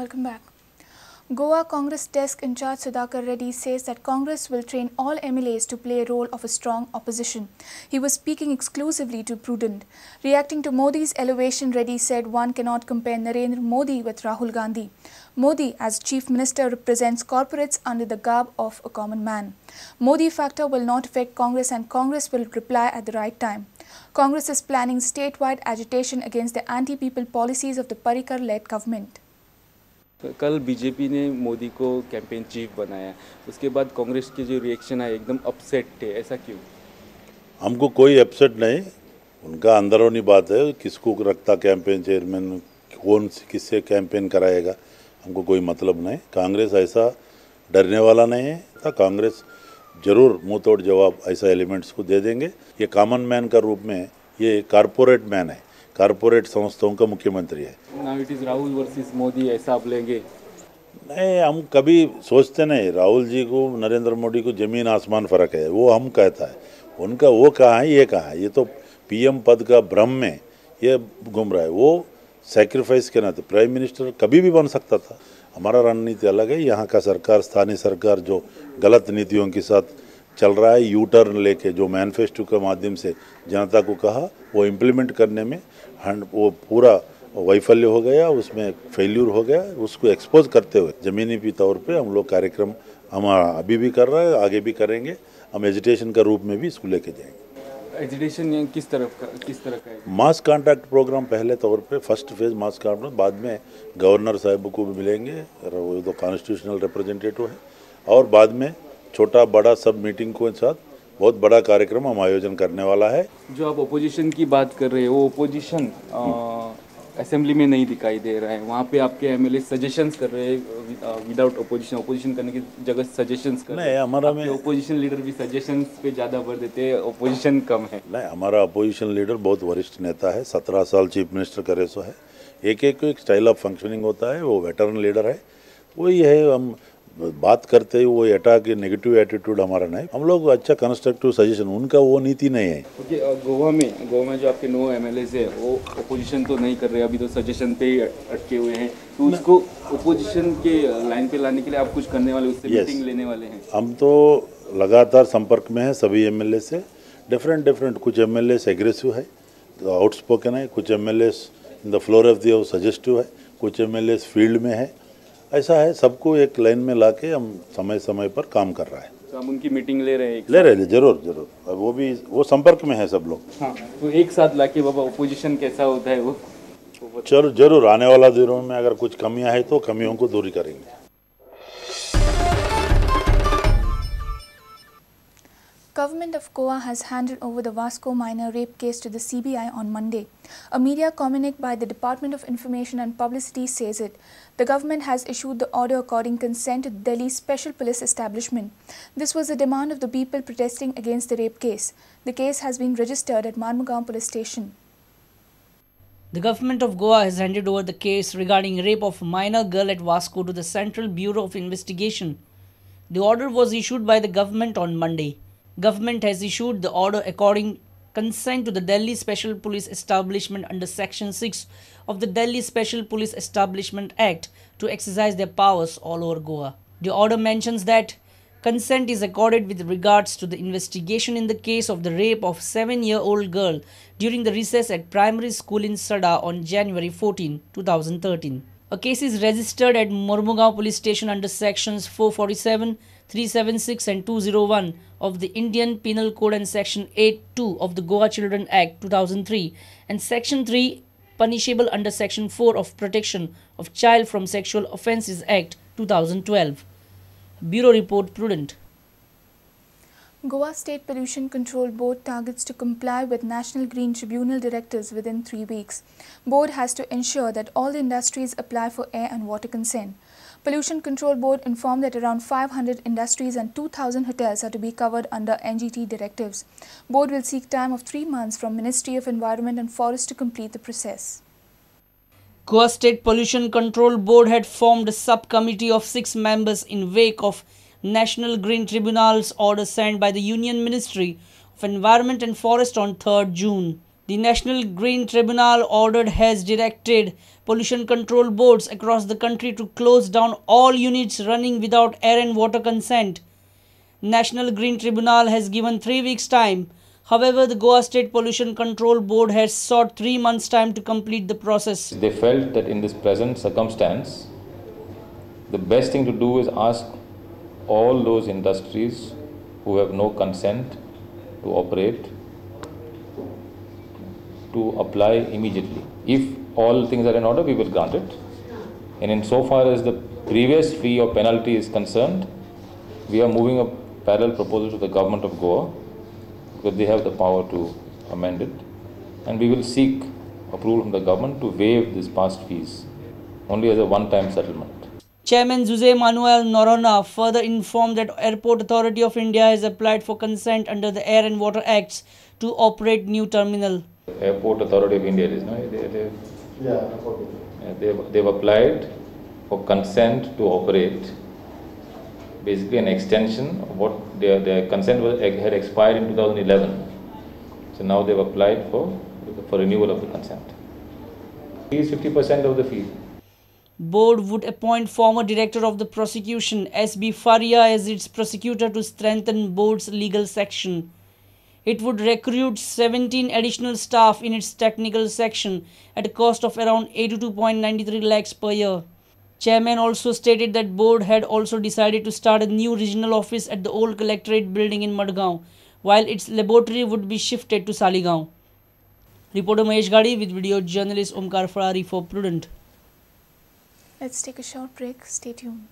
Welcome back. Goa Congress desk in charge Sudhakar Reddy says that Congress will train all MLAs to play a role of a strong opposition. He was speaking exclusively to Prudent. Reacting to Modi's elevation, Reddy said one cannot compare Narendra Modi with Rahul Gandhi. Modi, as chief minister, represents corporates under the garb of a common man. Modi factor will not affect Congress and Congress will reply at the right time. Congress is planning statewide agitation against the anti-people policies of the Parrikar-led government. कल BJP ने मोदी को campaign chief बनाया। उसके बाद कांग्रेस के जो reaction आए एकदम अपसेट थे। ऐसा क्यों? हमको कोई अपसेट नहीं। उनका अंदरूनी बात है, किसको रखता कैंपेन चेयरमैन कौन किससे कैंपेन कराएगा? हमको कोई मतलब नहीं। कांग्रेस ऐसा डरने वाला नहीं है। तो कांग्रेस ज़रूर मुँह तोड़ जवाब ऐसा एलिमेंट्स को दे देंगे। ये कॉमन मैन का रूप में ये कारपोरेट मैन है। कारपोरेट संस्थाओं का मुख्यमंत्री है। Now it is Rahul versus Modi ऐसा आप लेंगे। नहीं हम कभी सोचते नहीं राहुल जी को नरेंद्र मोदी को ज़मीन आसमान फ़र्क है वो हम कहता है। उनका वो कहाँ है ये कहाँ है? ये तो पीएम पद का भ्रम में ये घूम रहा है। वो सेक्रीफाइस के नाते प्राइम मिनिस्टर कभी भी बन सकता था। हमारा रणनीति अलग है यहाँ का सरकार स्थानीय सरकार जो गलत नीतियों के साथ चल रहा है यू टर्न लेके जो मैनिफेस्टो के माध्यम से जनता को कहा वो इम्प्लीमेंट करने में हंड वो पूरा वैफल्य हो गया उसमें फेल्यूर हो गया उसको एक्सपोज करते हुए ज़मीनी भी तौर पे हम लोग कार्यक्रम हम अभी भी कर रहे हैं आगे भी करेंगे हम एजुटेशन का रूप में भी इसको लेके जाएँगे। एजुटेशन किस तरफ़ का किस तरह का मास कॉन्टैक्ट प्रोग्राम पहले तौर पे फ़र्स्ट फ़ेज़ मास कॉन्टैक्ट बाद में गवर्नर साहब को भी मिलेंगे वो तो कॉन्स्टिट्यूशनल रिप्रेजेंटेटिव है और बाद में छोटा बड़ा सब मीटिंग के साथ बहुत बड़ा कार्यक्रम हम आयोजन करने वाला है। जो आप ओपोजिशन की बात कर रहे हैं वो ओपोजिशन असेंबली में नहीं दिखाई दे रहा है। वहाँ पे आपके एमएलए सजेशंस कर रहे हैं विदाउट ओपोजिशन ओपोजिशन करने की जगह सजेशंस कर नहीं हमारा में ओपोजिशन लीडर भी सजेशंस पे ज़्यादा भर देते हैं ओपोजिशन कम है। नहीं हमारा अपोजिशन लीडर बहुत वरिष्ठ नेता है सत्रह साल चीफ मिनिस्टर करे सो है। एक एक एक स्टाइल ऑफ़ फंक्शनिंग होता है वो वेटरन लीडर है। वही है हम बात करते ही वो अटैक नेगेटिव एटीट्यूड हमारा नहीं। हम लोग अच्छा कंस्ट्रक्टिव सजेशन उनका वो नीति नहीं है। ओके गोवा में गोवा में जो आपके नौ एम है वो अपोजिशन तो नहीं कर रहे अभी तो सजेशन पे ही अटके हुए हैं। तो उसको अपोजिशन के लाइन पे लाने के लिए आप कुछ करने वाले उससे Yes. मीटिंग लेने वाले हैं। हम तो लगातार संपर्क में हैं सभी एमएलए से। डिफरेंट डिफरेंट कुछ एम एग्रेसिव है आउटस्पोकन है कुछ MLAs in the floor of the suggestive है कुछ एमएलएस फ़ील्ड में है। ऐसा है सबको एक लाइन में लाके हम समय समय पर काम कर रहा है। तो हम उनकी मीटिंग ले रहे हैं ले रहे हैं ज़रूर ज़रूर। अब वो भी वो संपर्क में है सब लोग। हाँ तो एक साथ लाके बाबा ओपोजिशन कैसा होता है वो? चलो ज़रूर आने वाला दिनों में अगर कुछ कमियाँ है तो कमियों को दूरी करेंगे। Government of Goa has handed over the Vasco minor rape case to the CBI on Monday. A media communique by the Department of Information and Publicity says it. The government has issued the order according consent to Delhi's special police establishment. This was a demand of the people protesting against the rape case. The case has been registered at Marmugaon police station. The government of Goa has handed over the case regarding rape of a minor girl at Vasco to the Central Bureau of Investigation. The order was issued by the government on Monday. Government has issued the order according consent to the Delhi Special Police Establishment under Section 6 of the Delhi Special Police Establishment Act to exercise their powers all over Goa. The order mentions that consent is accorded with regards to the investigation in the case of the rape of 7-year-old girl during the recess at primary school in Sada on January 14, 2013. A case is registered at Mormugao police station under sections 447, 376 and 201 of the Indian Penal Code and section 82 of the Goa Children Act 2003 and section 3 punishable under section 4 of Protection of Child from Sexual Offences Act 2012. Bureau Report Prudent. Goa State Pollution Control Board targets to comply with National Green Tribunal directives within three weeks. Board has to ensure that all the industries apply for air and water consent. Pollution Control Board informed that around 500 industries and 2,000 hotels are to be covered under NGT directives. Board will seek time of three months from Ministry of Environment and Forest to complete the process. Goa State Pollution Control Board had formed a subcommittee of six members in wake of National Green Tribunal's order sent by the Union Ministry of Environment and Forest on 3rd June. The National Green Tribunal ordered has directed pollution control boards across the country to close down all units running without air and water consent. National Green Tribunal has given 3 weeks time. However, the Goa State Pollution Control Board has sought 3 months time to complete the process. They felt that in this present circumstance, the best thing to do is ask all those industries who have no consent to operate to apply immediately. If all things are in order, we will grant it. And in so far as the previous fee or penalty is concerned, we are moving a parallel proposal to the government of Goa because they have the power to amend it. And we will seek approval from the government to waive these past fees only as a one-time settlement. Chairman Jose Manuel Noronha further informed that Airport Authority of India has applied for consent under the Air and Water Acts to operate new terminal. Airport Authority of India is, no? They, they, yeah, they've, they've applied for consent to operate. Basically, an extension of what their, their consent was, had expired in 2011. So now they've applied for, for renewal of the consent. Fee is 50% of the fee. Board would appoint former director of the prosecution S.B. Faria as its prosecutor to strengthen board's legal section. It would recruit 17 additional staff in its technical section at a cost of around 82.93 lakhs per year. Chairman also stated that board had also decided to start a new regional office at the old collectorate building in Madgaon, while its laboratory would be shifted to Saligaon. Reporter Mahesh Gadi with video journalist Omkar Farari for Prudent. Let's take a short break. Stay tuned.